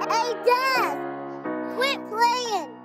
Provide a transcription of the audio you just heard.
Hey, Dad! Quit playing!